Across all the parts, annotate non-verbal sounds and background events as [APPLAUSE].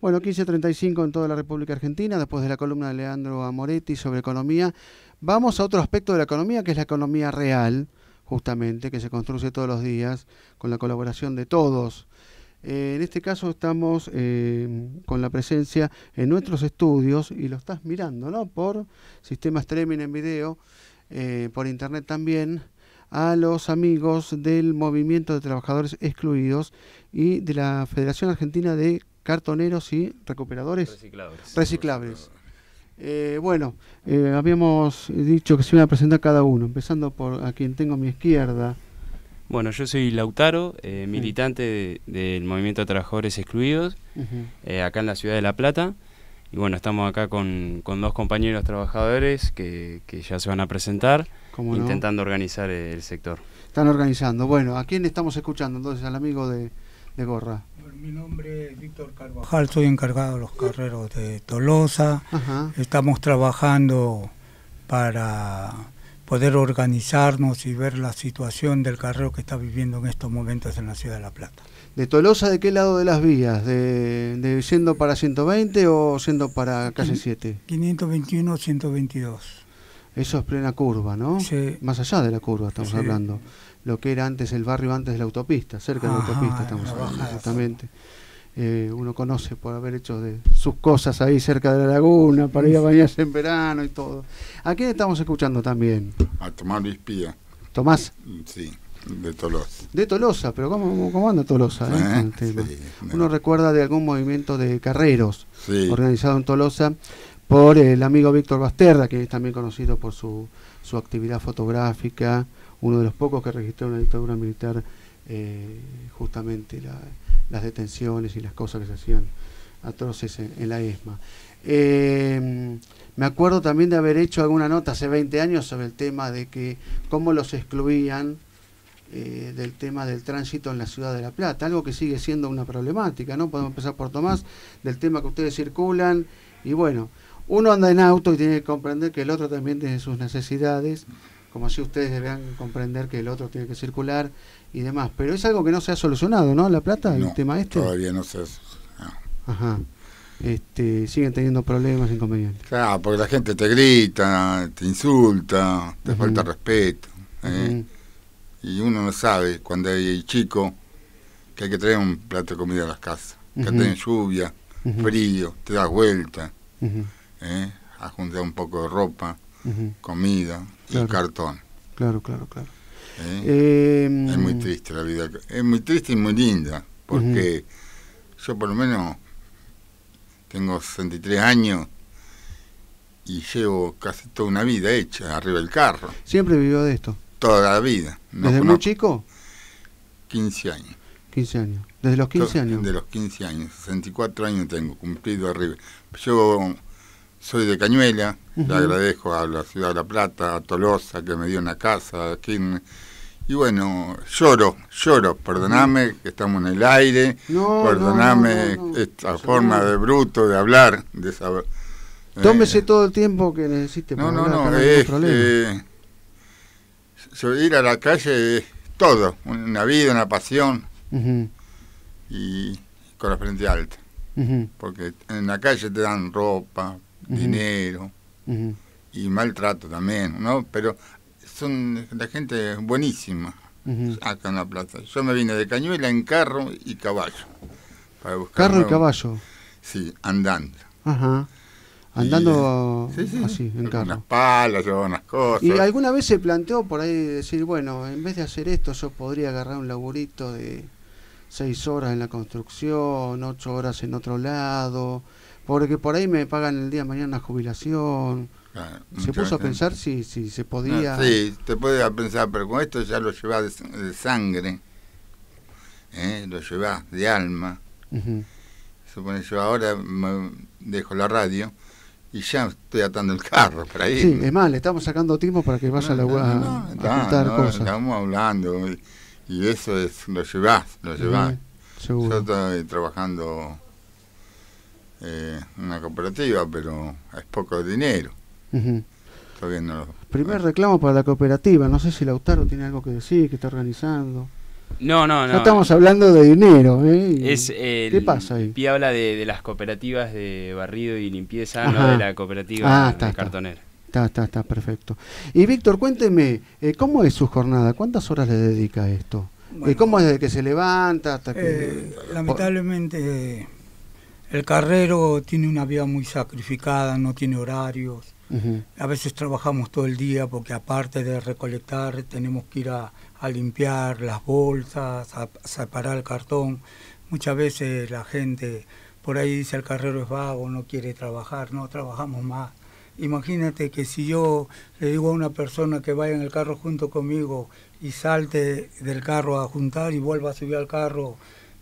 Bueno, 15.35 en toda la República Argentina, después de la columna de Leandro Amoretti sobre economía. Vamos a otro aspecto de la economía, que es la economía real, justamente, que se construye todos los días con la colaboración de todos. Eh, en este caso estamos eh, con la presencia en nuestros estudios, y lo estás mirando, ¿no? Por sistema streaming en video, eh, por internet también, a los amigos del Movimiento de Trabajadores Excluidos y de la Federación Argentina de cartoneros y recuperadores reciclables. reciclables. Eh, bueno, eh, habíamos dicho que se iban a presentar cada uno, empezando por a quien tengo a mi izquierda. Bueno, yo soy Lautaro, eh, militante de- del Movimiento de Trabajadores Excluidos, eh, acá en la ciudad de La Plata. Y bueno, estamos acá con, con dos compañeros trabajadores que, que ya se van a presentar, ¿Cómo no? intentando organizar el sector. Están organizando. Bueno, ¿a quién estamos escuchando entonces? Al amigo de, de Gorra. Mi nombre es Víctor Carvajal, soy encargado de los carreros de Tolosa. Ajá. Estamos trabajando para poder organizarnos y ver la situación del carrero que está viviendo en estos momentos en la ciudad de La Plata. ¿De Tolosa de qué lado de las vías? ¿De, de yendo para 120 o yendo para calle 7? 521, 122. Eso es plena curva, ¿no? Sí. Más allá de la curva estamos Sí. hablando. Lo que era antes el barrio antes de la autopista, cerca de la autopista estamos la hablando, exactamente. Eh, uno conoce por haber hecho de sus cosas ahí cerca de la laguna, para ir a bañarse en verano y todo. ¿A quién estamos escuchando también? A tomar Espía, Tomás, sí, de Tolos. de Tolosa, pero ¿cómo, cómo anda Tolosa? eh, ¿Eh? con el tema? Sí, Uno no. recuerda de algún movimiento de carreros Sí, organizado en Tolosa por el amigo Víctor Basterda, que es también conocido por su, su actividad fotográfica, uno de los pocos que registró una dictadura militar, eh, justamente la- las detenciones y las cosas que se hacían atroces en, en la ESMA. Eh, me acuerdo también de haber hecho alguna nota hace 20 años sobre el tema de que cómo los excluían eh, del tema del tránsito en la ciudad de La Plata, algo que sigue siendo una problemática, ¿no? Podemos empezar por Tomás, del tema que ustedes circulan, y bueno, uno anda en auto y tiene que comprender que el otro también tiene sus necesidades, como así ustedes deberán comprender que el otro tiene que circular y demás, pero es algo que no se ha solucionado, ¿no? La Plata, el no, tema este. todavía no se hace. no. Ajá. Este, siguen teniendo problemas, inconvenientes. Claro, porque la gente te grita, te insulta, te falta respeto. ¿eh? Y uno no sabe cuando hay chico que hay que traer un plato de comida a las casas. Que Ujú. tiene lluvia, frío, te das vuelta, ujú, ¿eh? a juntar un poco de ropa, comida Claro. y cartón. Claro, claro, claro. ¿eh? Eh, Es muy triste la vida. Es muy triste y muy linda, porque yo por lo menos tengo 63 años y llevo casi toda una vida hecha arriba del carro, Siempre vivió de esto. Toda la vida. No ¿Desde muy chico? 15 años. 15 años. Desde los 15 To- años. De los 15 años, 64 años tengo cumplido arriba. Yo soy de Cañuela, le agradezco a la ciudad de La Plata, a Tolosa que me dio una casa, aquí y bueno, lloro, lloro, perdoname que estamos en el aire, No, perdoname no, no, no, esta forma de bruto de hablar, de saber. Tómese eh, todo el tiempo que necesite No, para no, no, ningún es problema. Yo ir a la calle es todo, una vida, una pasión y con la frente alta. porque en la calle te dan ropa, dinero y maltrato también, ¿no? Pero son la gente buenísima acá en la plaza. Yo me vine de Cañuela en carro y caballo. para buscar Carro y caballo. Sí, andando. Ajá. Andando Sí, sí, así, en carro. unas palas, llevaba unas cosas. ¿Y alguna vez se planteó por ahí decir, bueno, en vez de hacer esto, yo podría agarrar un laburito de seis horas en la construcción, ocho horas en otro lado, porque por ahí me pagan el día de mañana una jubilación? Claro, ¿Se puso a pensar si, si se Ah, podía? sí, te puede pensar, pero con esto ya lo llevas de, de sangre, ¿eh? lo llevas de alma. Ujú. Supone yo ahora me dejo la radio y ya estoy atando el carro para ir. Sí, es más, le estamos sacando tiempo para que vaya a, la, No, a, no, a está, juntar no, cosas. Estamos hablando y, y eso es, lo llevas, lo llevas. Ujú, Seguro. Yo estoy trabajando eh, una cooperativa, pero es poco dinero. Ujú. Todavía no lo- Primer reclamo para la cooperativa. No sé si Lautaro tiene algo que decir, que está organizando. No, no, no. Ya estamos hablando de dinero. ¿eh? Es el, ¿Qué pasa ahí? Pi habla de, de, las cooperativas de barrido y limpieza, Ajá. no de la cooperativa ah, está, de cartonera. Está, está, está, perfecto. Y Víctor, cuénteme, eh, ¿cómo es su jornada? ¿Cuántas horas le dedica a esto? Bueno, ¿Cómo es desde que se levanta hasta que...? Eh, lamentablemente el carrero tiene una vida muy sacrificada, no tiene horarios. Uh -huh. A veces trabajamos todo el día porque aparte de recolectar tenemos que ir a, a limpiar las bolsas, a, separar el cartón. Muchas veces la gente por ahí dice el carrero es vago, no quiere trabajar, no trabajamos más. Imagínate que si yo le digo a una persona que vaya en el carro junto conmigo y salte del carro a juntar y vuelva a subir al carro,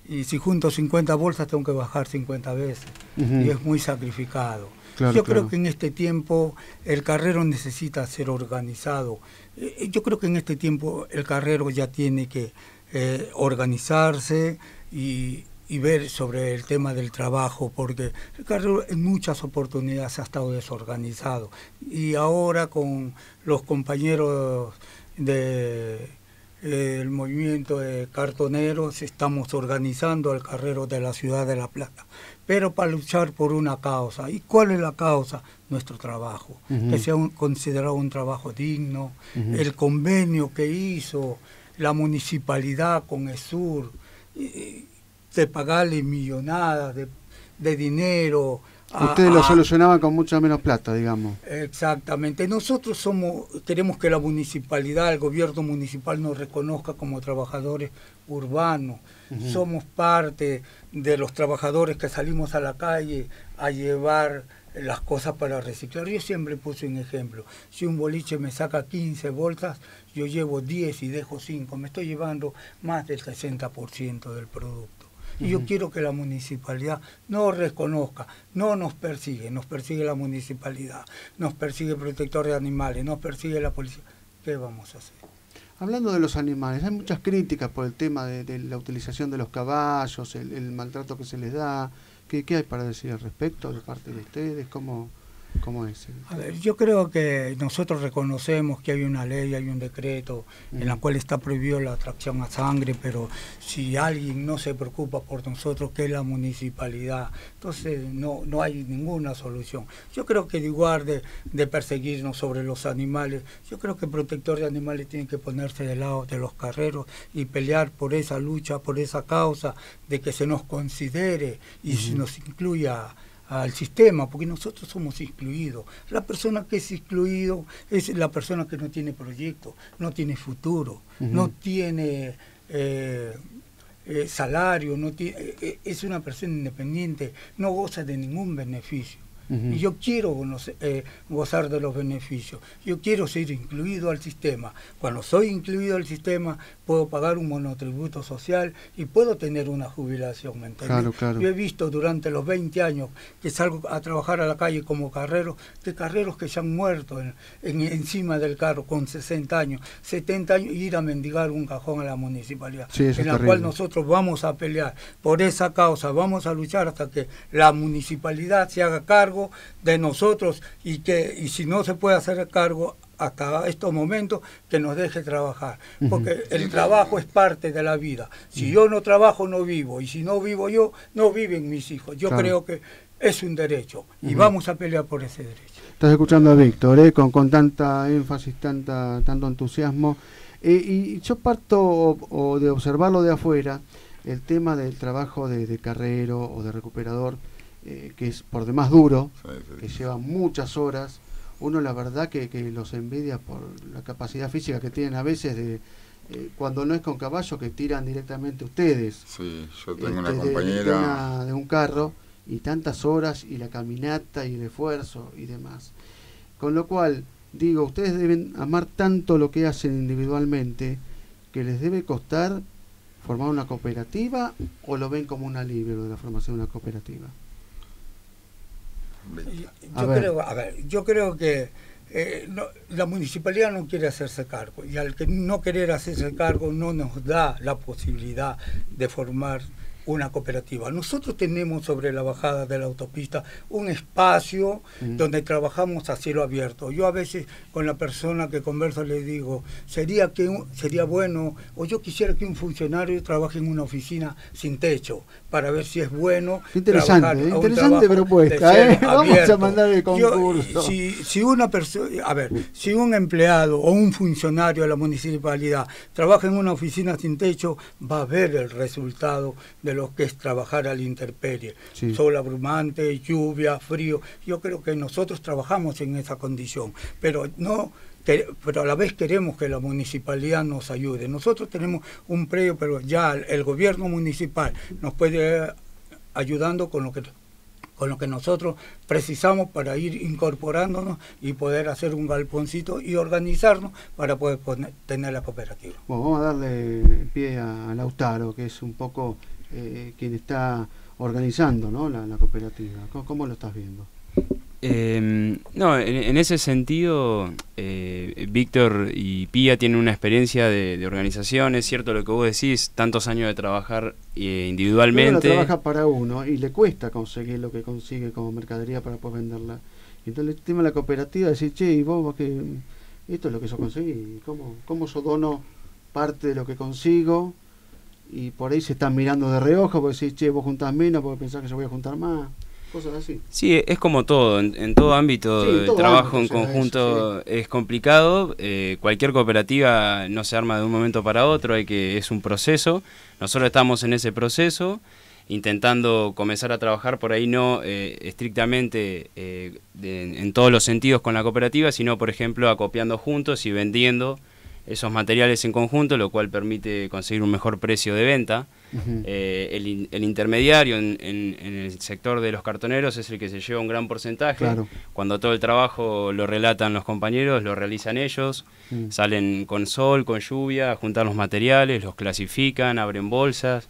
y si junto 50 bolsas tengo que bajar 50 veces, uh -huh. y es muy sacrificado. Claro, yo claro. creo que en este tiempo el carrero necesita ser organizado. Eh, Yo creo que en este tiempo el carrero ya tiene que eh, organizarse y, y ver sobre el tema del trabajo, porque el carrero en muchas oportunidades ha estado desorganizado. Y ahora con los compañeros de el movimiento de cartoneros estamos organizando el carrero de la ciudad de La Plata, pero para luchar por una causa. ¿Y cuál es la causa? Nuestro trabajo, uh -huh. que sea un, considerado un trabajo digno, uh -huh. el convenio que hizo la municipalidad con ESUR, de pagarle millonadas de, de dinero. Ustedes lo solucionaban con mucha menos plata, digamos. Exactamente. Nosotros somos queremos que la municipalidad, el gobierno municipal nos reconozca como trabajadores urbanos. Uh -huh. Somos parte de los trabajadores que salimos a la calle a llevar las cosas para reciclar. Yo siempre puse un ejemplo. Si un boliche me saca 15 bolsas, yo llevo 10 y dejo 5. Me estoy llevando más del 60% del producto. Y yo quiero que la municipalidad nos reconozca, no nos persigue, nos persigue la municipalidad, nos persigue el protector de animales, nos persigue la policía. ¿Qué vamos a hacer? Hablando de los animales, hay muchas críticas por el tema de, de la utilización de los caballos, el, el, maltrato que se les da. ¿Qué, ¿Qué hay para decir al respecto de parte de ustedes? ¿Cómo, ¿Cómo es? A ver, yo creo que nosotros reconocemos que hay una ley, hay un decreto mm. en la cual está prohibido la atracción a sangre, pero si alguien no se preocupa por nosotros, que es la municipalidad, entonces no, no hay ninguna solución. Yo creo que igual de, de perseguirnos sobre los animales, yo creo que el protector de animales tiene que ponerse del lado de los carreros y pelear por esa lucha, por esa causa, de que se nos considere y mm. se nos incluya al sistema, porque nosotros somos excluidos. La persona que es excluido es la persona que no tiene proyecto, no tiene futuro, uh -huh. no tiene eh, eh, salario, no tiene, eh, es una persona independiente, no goza de ningún beneficio. Uh -huh. Y yo quiero eh, gozar de los beneficios, yo quiero ser incluido al sistema. Cuando soy incluido al sistema, puedo pagar un monotributo social y puedo tener una jubilación. ¿me claro, claro. Yo he visto durante los 20 años que salgo a trabajar a la calle como carrero, de carreros que se han muerto en, en, encima del carro con 60 años, 70 años, y ir a mendigar un cajón a la municipalidad, sí, en la terrible. cual nosotros vamos a pelear por esa causa, vamos a luchar hasta que la municipalidad se haga cargo de nosotros y que y si no se puede hacer cargo hasta estos momentos que nos deje trabajar porque uh -huh. el trabajo es parte de la vida si uh -huh. yo no trabajo no vivo y si no vivo yo no viven mis hijos yo claro. creo que es un derecho y uh -huh. vamos a pelear por ese derecho estás escuchando a Víctor ¿eh? con, con tanta énfasis tanta tanto entusiasmo eh, y yo parto o, o de observarlo de afuera el tema del trabajo de, de carrero o de recuperador eh, que es por demás duro, sí, sí. que lleva muchas horas, uno la verdad que, que, los envidia por la capacidad física que tienen a veces de, eh, cuando no es con caballo, que tiran directamente ustedes. Sí, yo tengo este, una compañera... De, de, una, de, un carro, y tantas horas, y la caminata, y el esfuerzo, y demás. Con lo cual, digo, ustedes deben amar tanto lo que hacen individualmente, que les debe costar formar una cooperativa, o lo ven como un alivio de la formación de una cooperativa. Yo creo, a ver, yo creo que eh, no, la municipalidad no quiere hacerse cargo y al que no querer hacerse cargo no nos da la posibilidad de formar una cooperativa. Nosotros tenemos sobre la bajada de la autopista un espacio mm. donde trabajamos a cielo abierto. Yo a veces con la persona que converso le digo, sería que sería bueno o yo quisiera que un funcionario trabaje en una oficina sin techo para ver si es bueno. Interesante, interesante propuesta. ¿eh? Vamos a mandar el concurso. si, si una persona, a ver, si un empleado o un funcionario de la municipalidad trabaja en una oficina sin techo, va a ver el resultado de lo que es trabajar al interperie. Sol abrumante, lluvia, frío. Yo creo que nosotros trabajamos en esa condición, pero no pero a la vez queremos que la municipalidad nos ayude. Nosotros tenemos un predio, pero ya el gobierno municipal nos puede ayudando con lo que con lo que nosotros precisamos para ir incorporándonos y poder hacer un galponcito y organizarnos para poder tener la cooperativa. vamos a darle pie a Lautaro, que es un poco eh, quien está organizando ¿no? la, cooperativa. ¿Cómo, lo estás viendo? Em, no, en, ese sentido, eh, Víctor y Pía tienen una experiencia de, organización. Es cierto lo que vos decís, tantos años de trabajar eh, individualmente. Uno trabaja para uno y le cuesta conseguir lo que consigue como mercadería para poder venderla. Entonces el tema de la cooperativa decir, che, y vos que esto es lo que yo conseguí, ¿cómo, cómo yo dono parte de lo que consigo? Y por ahí se están mirando de reojo porque decís, che, vos juntás menos porque pensás que yo voy a juntar más. Cosas así. Sí, es como todo, en, todo ámbito de trabajo en conjunto es complicado, eh, cualquier cooperativa no se arma de un momento para otro, hay que es un proceso, nosotros estamos en ese proceso, intentando comenzar a trabajar por ahí no eh, estrictamente eh, en todos los sentidos con la cooperativa, sino por ejemplo acopiando juntos y vendiendo esos materiales en conjunto, lo cual permite conseguir un mejor precio de venta. Eh, el, intermediario en, el sector de los cartoneros es el que se lleva un gran porcentaje. Cuando todo el trabajo lo relatan los compañeros, lo realizan ellos, mm. salen con sol, con lluvia, a juntar los materiales, los clasifican, abren bolsas,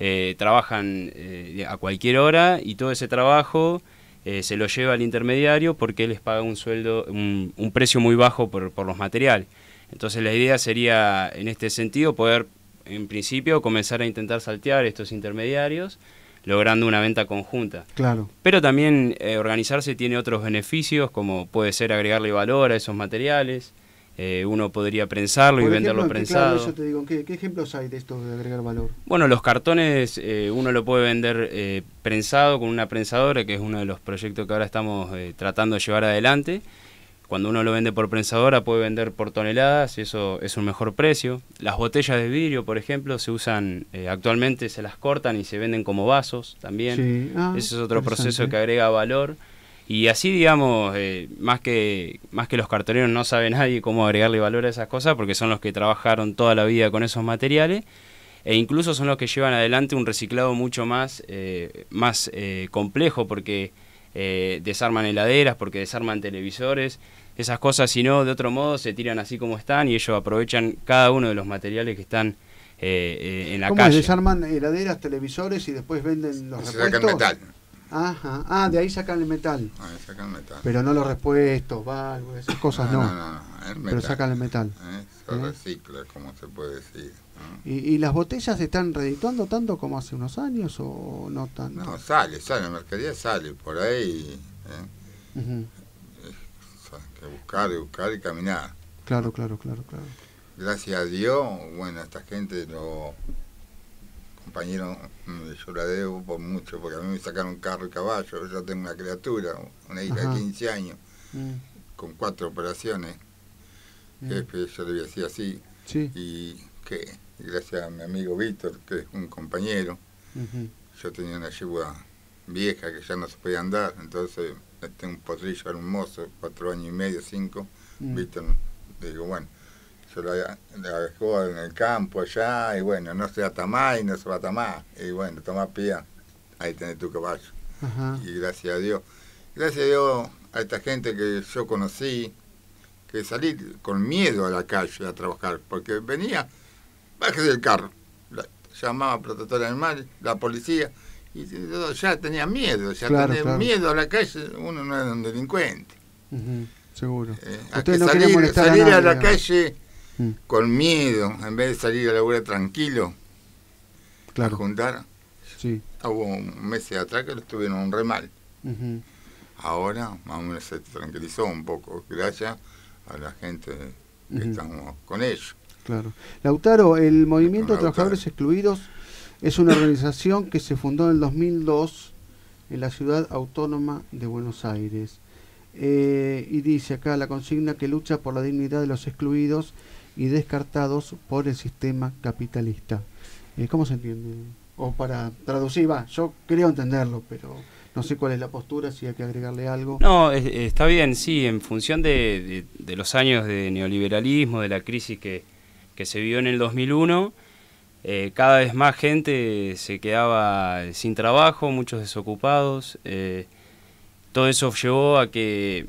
eh, trabajan eh, a cualquier hora y todo ese trabajo se lo lleva al intermediario porque les paga un sueldo, un, precio muy bajo por, por los materiales. Entonces la idea sería, en este sentido, poder, en principio, comenzar a intentar saltear estos intermediarios, logrando una venta conjunta. Claro. Pero también eh, organizarse tiene otros beneficios, como puede ser agregarle valor a esos materiales. Eh, uno podría prensarlo y venderlo prensado. te digo, ¿qué, ejemplos hay de esto de agregar valor? Bueno, los cartones eh, uno lo puede vender prensado con una prensadora, que es uno de los proyectos que ahora estamos tratando de llevar adelante cuando uno lo vende por prensadora puede vender por toneladas y eso es un mejor precio. Las botellas de vidrio, por ejemplo, se usan eh, actualmente, se las cortan y se venden como vasos también. Ah, Ese es otro proceso que agrega valor. Y así, digamos, eh, más, que, más que los cartoneros no sabe nadie cómo agregarle valor a esas cosas porque son los que trabajaron toda la vida con esos materiales e incluso son los que llevan adelante un reciclado mucho más, eh, más complejo porque desarman heladeras, porque desarman televisores esas cosas, si no, de otro modo se tiran así como están y ellos aprovechan cada uno de los materiales que están eh, eh, en la ¿Cómo calle. desarman heladeras, televisores y después venden los se repuestos? Sacan metal. Ajá. Ah, de ahí sacan el metal. Ah, sacan el metal. Pero no los repuestos, válvulas, esas cosas no. No, no, no. Pero sacan el metal. ¿Eh? Se recicla, como se puede decir. ¿Y, ¿Y, las botellas se están redituando tanto como hace unos años o no tanto? No, sale, sale, la mercadería sale por ahí. ¿eh? Buscar y buscar y caminar. Claro, claro, claro, claro. Gracias a Dios, bueno, esta gente, los compañeros, yo la debo por mucho, porque a mí me sacaron carro y caballo, yo tengo una criatura, una hija de 15 años, mm. con cuatro operaciones, mm. que yo le voy a decir así, y que gracias a mi amigo Víctor, que es un compañero, yo tenía una yegua vieja que ya no se podía andar, entonces tengo un potrillo hermoso, cuatro años y medio, cinco, mm. ¿viste? Digo, bueno, yo la, dejó en el campo allá, y bueno, no se ata más y no se va a más. Y bueno, toma pía, ahí tenés tu caballo. Y gracias a Dios, gracias a Dios a esta gente que yo conocí, que salí con miedo a la calle a trabajar, porque venía, bájese del carro, llamaba protector animal, la policía, y ya tenía miedo, ya tenía miedo a la calle, uno no era un delincuente. seguro. Eh, que salir, a, la calle mm. con miedo, en vez de salir a la hora tranquilo, claro. a juntar. Sí. Hubo un mes atrás que lo estuvieron re mal. Ahora más o menos se tranquilizó un poco, gracias a la gente que estamos con ellos. Claro. Lautaro, el Movimiento de Trabajadores Excluidos es una organización que se fundó en el 2002 en la ciudad autónoma de Buenos Aires. Eh, y dice acá la consigna que lucha por la dignidad de los excluidos y descartados por el sistema capitalista. Eh, ¿Cómo se entiende? O para traducir, va, yo creo entenderlo, pero no sé cuál es la postura, si hay que agregarle algo. No, está bien, sí, en función de, los años de neoliberalismo, de la crisis que, que se vivió en el 2001, eh, cada vez más gente se quedaba sin trabajo, muchos desocupados. Eh, todo eso llevó a que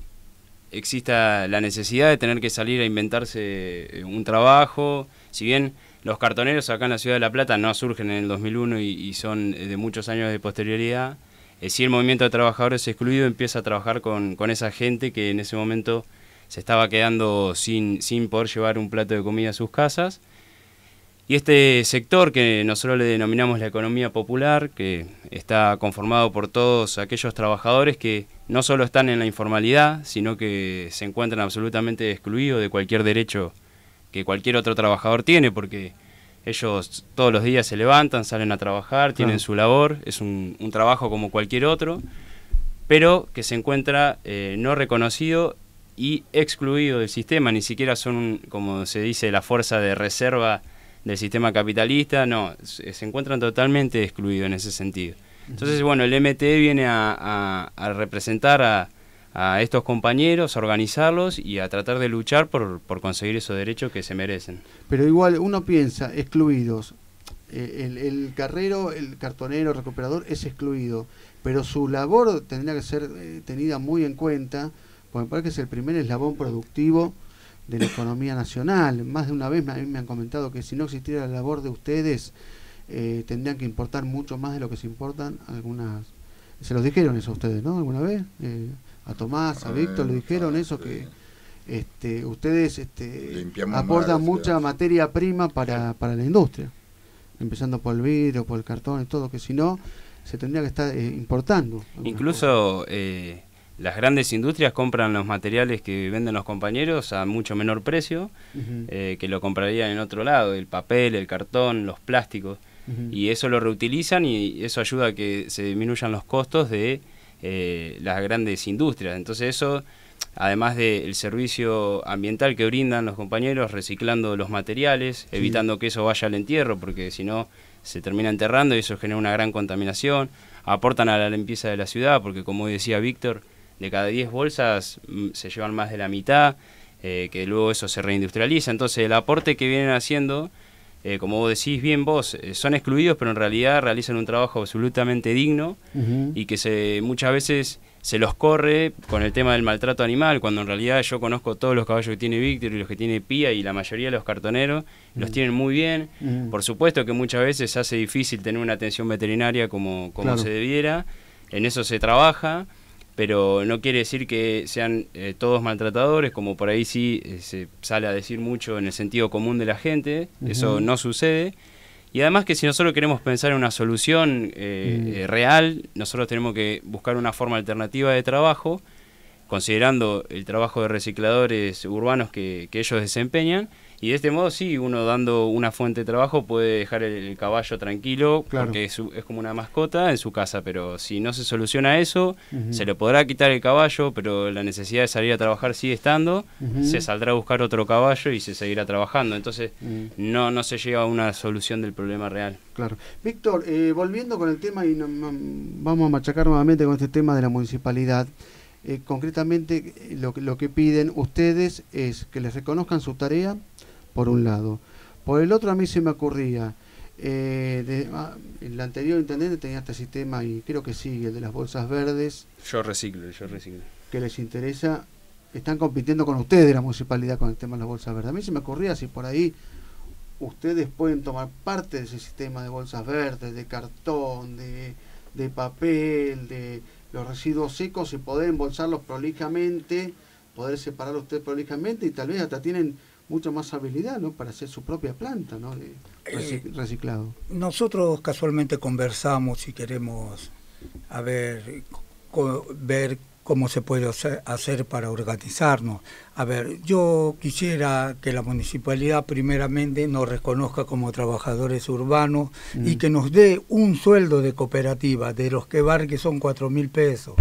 exista la necesidad de tener que salir a inventarse eh, un trabajo. Si bien los cartoneros acá en la ciudad de La Plata no surgen en el 2001 y, son de muchos años de posterioridad, eh, sí el movimiento de trabajadores excluido empieza a trabajar con, con, esa gente que en ese momento se estaba quedando sin, sin poder llevar un plato de comida a sus casas y este sector que nosotros le denominamos la economía popular, que está conformado por todos aquellos trabajadores que no solo están en la informalidad, sino que se encuentran absolutamente excluidos de cualquier derecho que cualquier otro trabajador tiene, porque ellos todos los días se levantan, salen a trabajar, tienen su labor, es un, trabajo como cualquier otro, pero que se encuentra eh, no reconocido y excluido del sistema, ni siquiera son, como se dice, la fuerza de reserva del sistema capitalista, no, se, encuentran totalmente excluidos en ese sentido. Entonces, bueno, el MT viene a, representar a, estos compañeros, a organizarlos y a tratar de luchar por, conseguir esos derechos que se merecen. Pero igual uno piensa, excluidos, eh, el, carrero, el cartonero, el recuperador es excluido, pero su labor tendría que ser eh, tenida muy en cuenta, porque me parece que es el primer eslabón productivo de la economía nacional. Más de una vez a mí me han comentado que si no existiera la labor de ustedes, eh, tendrían que importar mucho más de lo que se importan algunas... Se los dijeron eso a ustedes, ¿no? ¿Alguna vez? Eh, a Tomás, a Víctor, le dijeron eso que este, ustedes este, aportan mucha materia prima para, para la industria, empezando por el vidrio, por el cartón y todo, que si no, se tendría que estar eh, importando. Incluso las grandes industrias compran los materiales que venden los compañeros a mucho menor precio eh, que lo comprarían en otro lado, el papel, el cartón, los plásticos, y eso lo reutilizan y eso ayuda a que se disminuyan los costos de eh, las grandes industrias. Entonces eso, además del servicio ambiental que brindan los compañeros, reciclando los materiales, evitando que eso vaya al entierro, porque si no se termina enterrando y eso genera una gran contaminación, aportan a la limpieza de la ciudad, porque como decía Víctor, de cada 10 bolsas mm, se llevan más de la mitad, eh, que luego eso se reindustrializa. Entonces el aporte que vienen haciendo, eh, como vos decís bien vos, eh, son excluidos, pero en realidad realizan un trabajo absolutamente digno y que se muchas veces se los corre con el tema del maltrato animal, cuando en realidad yo conozco todos los caballos que tiene Víctor y los que tiene Pía y la mayoría de los cartoneros los tienen muy bien. Por supuesto que muchas veces hace difícil tener una atención veterinaria como, como se debiera, en eso se trabaja pero no quiere decir que sean eh, todos maltratadores, como por ahí sí eh, se sale a decir mucho en el sentido común de la gente, eso no sucede. Y además que si nosotros queremos pensar en una solución eh, mm. real, nosotros tenemos que buscar una forma alternativa de trabajo, considerando el trabajo de recicladores urbanos que, que ellos desempeñan, y de este modo sí, uno dando una fuente de trabajo puede dejar el, caballo tranquilo, porque es, como una mascota en su casa, pero si no se soluciona eso, se le podrá quitar el caballo, pero la necesidad de salir a trabajar sigue estando, se saldrá a buscar otro caballo y se seguirá trabajando. Entonces no, no se llega a una solución del problema real. Claro. Víctor, eh, volviendo con el tema y vamos a machacar nuevamente con este tema de la municipalidad. Eh, concretamente lo, lo que piden ustedes es que les reconozcan su tarea, por un lado. Por el otro a mí se me ocurría, eh, ah, el anterior intendente tenía este sistema y creo que sigue, el de las bolsas verdes. Yo reciclo, yo reciclo. Que les interesa, están compitiendo con ustedes la municipalidad con el tema de las bolsas verdes. A mí se me ocurría si por ahí ustedes pueden tomar parte de ese sistema de bolsas verdes, de cartón, de, de papel, de los residuos secos y poder embolsarlos prolijamente, poder separarlos ustedes prolijamente y tal vez hasta tienen mucha más habilidad ¿no? para hacer su propia planta ¿no? de eh, reciclado. nosotros casualmente conversamos y queremos a ver, ver cómo se puede hacer para organizarnos. A ver, yo quisiera que la municipalidad primeramente nos reconozca como trabajadores urbanos y que nos dé un sueldo de cooperativa, de los que bar que son cuatro mil pesos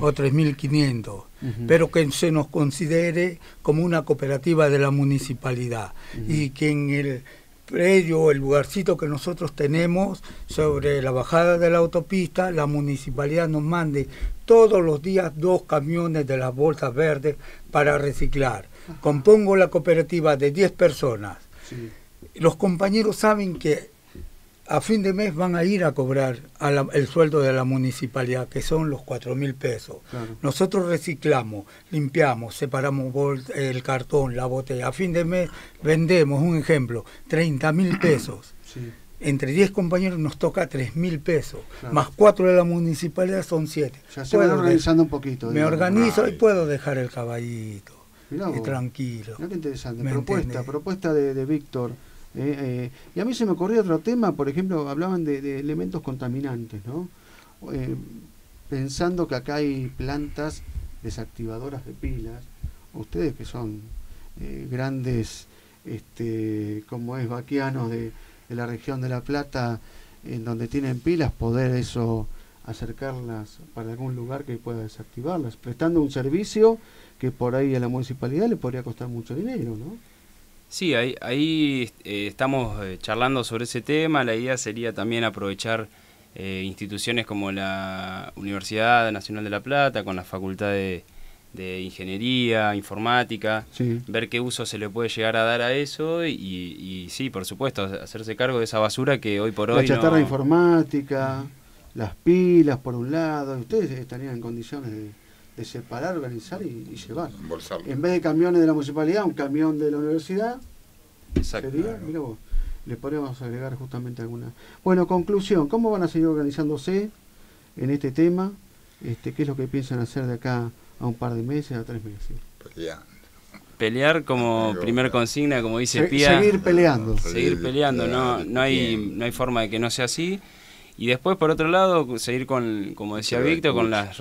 o tres mil quinientos, pero que se nos considere como una cooperativa de la municipalidad y que en el predio, el lugarcito que nosotros tenemos sobre la bajada de la autopista, la municipalidad nos mande todos los días dos camiones de las bolsas verdes para reciclar. Compongo la cooperativa de 10 personas. Los compañeros saben que a fin de mes van a ir a cobrar el sueldo de la municipalidad, que son los cuatro mil pesos. Nosotros reciclamos, limpiamos, separamos el cartón, la botella. A fin de mes vendemos, un ejemplo, 30 mil [CLEARS THROAT] pesos. Entre 10 compañeros nos toca 3 mil pesos, más 4 de la municipalidad son 7. Ya se van organizando un poquito. Me organizo y puedo dejar el caballito. tranquilo. qué interesante. Propuesta, propuesta de Víctor. Eh, eh, y a mí se me ocurrió otro tema, por ejemplo, hablaban de, elementos contaminantes, ¿no? Eh, pensando que acá hay plantas desactivadoras de pilas, ustedes que son grandes, este, como es vaquianos de, la región de La Plata, en donde tienen pilas, poder eso acercarlas para algún lugar que pueda desactivarlas, prestando un servicio que por ahí a la municipalidad le podría costar mucho dinero, ¿no? Sí, ahí, ahí eh, estamos eh, charlando sobre ese tema. La idea sería también aprovechar eh, instituciones como la Universidad Nacional de La Plata, con la Facultad de, Ingeniería, Informática, ver qué uso se le puede llegar a dar a eso y, sí, por supuesto, hacerse cargo de esa basura que hoy por hoy... La chatarra informática, las pilas por un lado, ustedes estarían en condiciones de de separar, organizar y, llevar. En vez de camiones de la municipalidad, un camión de la universidad. Exacto. Sería, mira vos, le podríamos agregar justamente alguna. Bueno, conclusión, ¿cómo van a seguir organizándose en este tema? Este, ¿Qué es lo que piensan hacer de acá a un par de meses, a tres meses? Pelear. Pelear como primer consigna, como dice Pía. Seguir peleando. Seguir peleando, no, no, hay, no hay forma de que no sea así. Y después, por otro lado, seguir con, como decía Víctor, con las,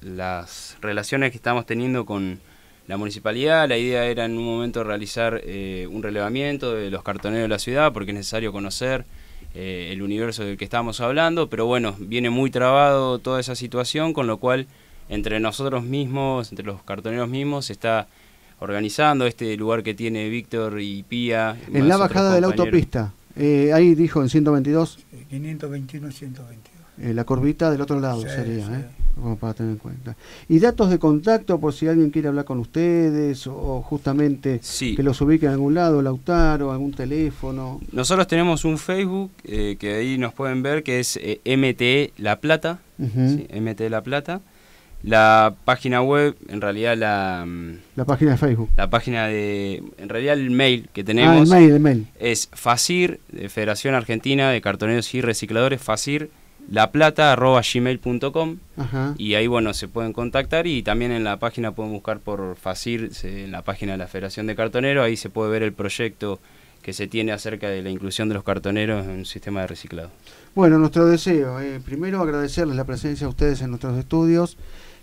las relaciones que estamos teniendo con la municipalidad. La idea era en un momento realizar eh, un relevamiento de los cartoneros de la ciudad, porque es necesario conocer eh, el universo del que estamos hablando, pero bueno, viene muy trabado toda esa situación, con lo cual entre nosotros mismos, entre los cartoneros mismos, se está organizando este lugar que tiene Víctor y Pía. En la bajada de la autopista. Eh, ahí dijo en 122. 521 122. Eh, la curvita del otro lado sería, ¿eh? para tener en cuenta. Y datos de contacto por si alguien quiere hablar con ustedes o, justamente que los ubique en algún lado, Lautaro, algún teléfono. Nosotros tenemos un Facebook eh, que ahí nos pueden ver que es MT La Plata, MT La Plata. La página web, en realidad la... Mm, la página de Facebook. La página de... En realidad el mail que tenemos... Ah, el mail, el mail. Es FACIR, de Federación Argentina de Cartoneros y Recicladores, FACIR, laplata.gmail.com y ahí bueno se pueden contactar y también en la página pueden buscar por FACIR, en la página de la Federación de Cartoneros, ahí se puede ver el proyecto que se tiene acerca de la inclusión de los cartoneros en un sistema de reciclado. Bueno, nuestro deseo, eh, primero agradecerles la presencia de ustedes en nuestros estudios,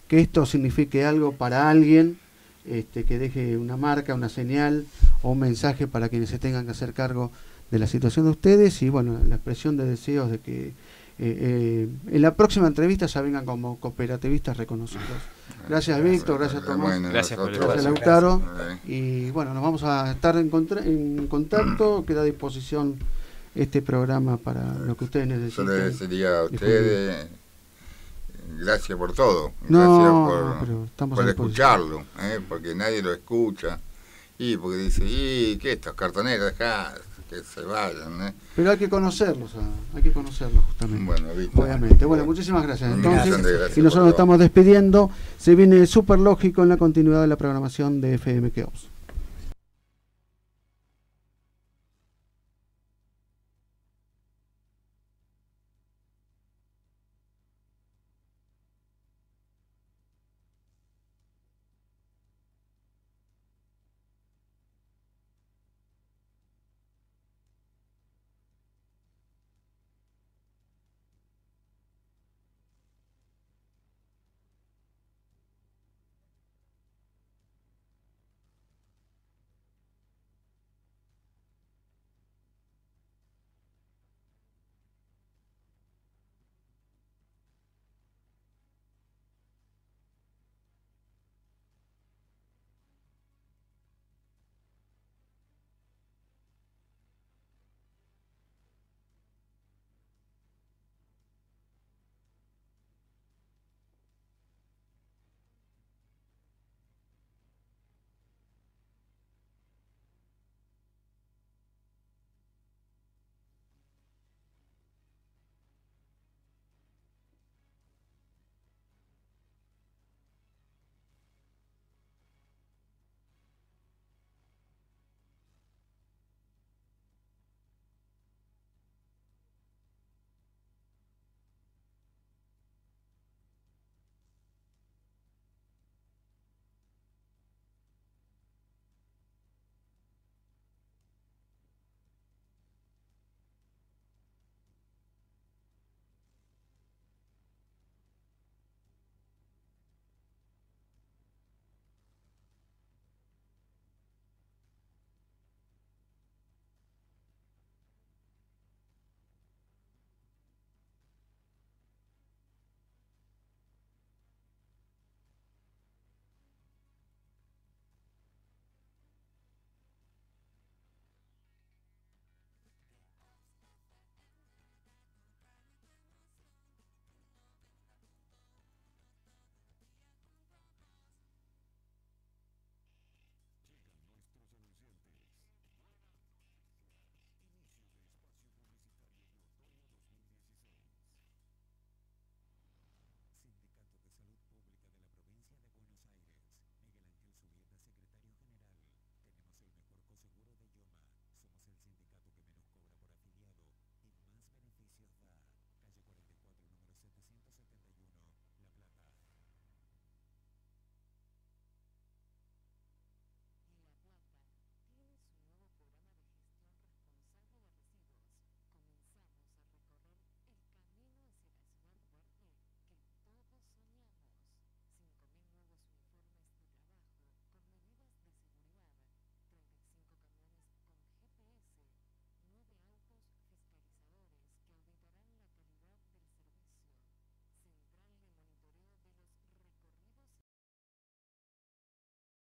que esto signifique algo para alguien, este, que deje una marca, una señal o un mensaje para quienes se tengan que hacer cargo de la situación de ustedes y bueno, la expresión de deseos de que eh, eh, en la próxima entrevista ya vengan como cooperativistas reconocidos. Gracias Víctor, gracias Tomás, gracias, gracias Lautaro. Y bueno, nos vamos a estar en, en contacto, queda a disposición este programa para lo que ustedes necesiten. Yo les diría a ustedes gracias por todo, gracias por, escucharlo, ¿eh? porque nadie lo escucha. Y porque dice, ¿y qué estos cartoneros acá? Que se vayan. ¿eh? Pero hay que conocerlos, hay que conocerlos justamente. Bueno, Obviamente. Bueno, muchísimas gracias. Entonces, y nosotros estamos despidiendo. Se viene súper lógico en la continuidad de la programación de FM Keops.